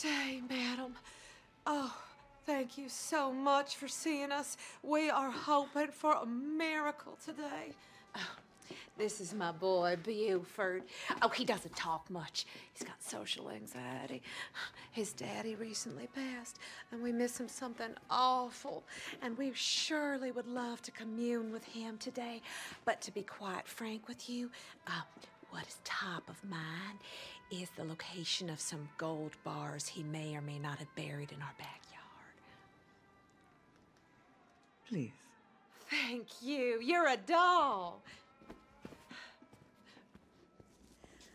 day, madam. Oh, thank you so much for seeing us. We are hoping for a miracle today. Oh, this is my boy, Buford. Oh, he doesn't talk much. He's got social anxiety. His daddy recently passed, and we miss him something awful. And we surely would love to commune with him today. But to be quite frank with you, uh, what is top of mind is the location of some gold bars he may or may not have buried in our backyard. Please. Thank you. You're a doll.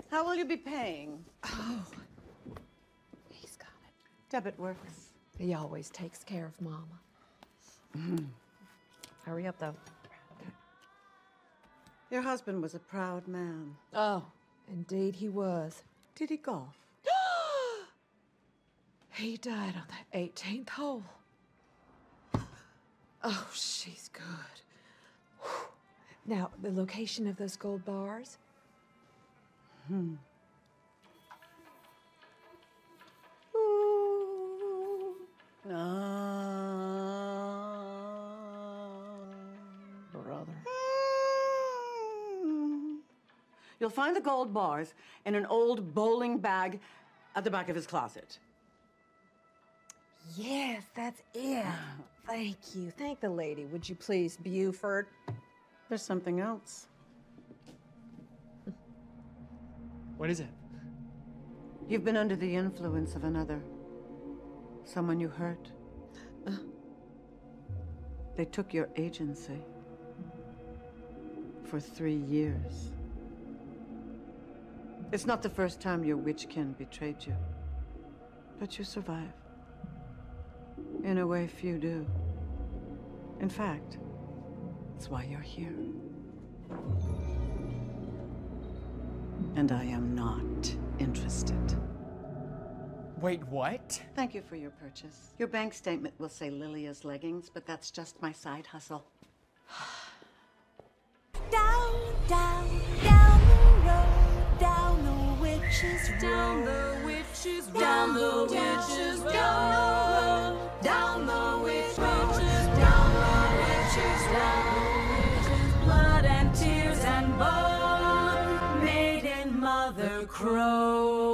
How will you be paying? Oh, he's got it. Debit works. He always takes care of Mama. Hurry up, though. Your husband was a proud man. Oh, indeed he was. Did he golf? He died on the 18th hole. Oh, she's good. Whew. Now, the location of those gold bars? Hmm. You'll find the gold bars in an old bowling bag at the back of his closet. Yes, that's it. Thank you. Thank the lady, would you please, Buford? There's something else. What is it? You've been under the influence of another. Someone you hurt. Uh. They took your agency. For three years. It's not the first time your witchkin betrayed you. But you survive. In a way, few do. In fact, that's why you're here. And I am not interested. Wait, what? Thank you for your purchase. Your bank statement will say Lilia's leggings, but that's just my side hustle. the road. Down the witch's road. Down the witch's road. Down the witch's road. Down the witch's road. Blood and tears and bone. Maiden Mother Crone.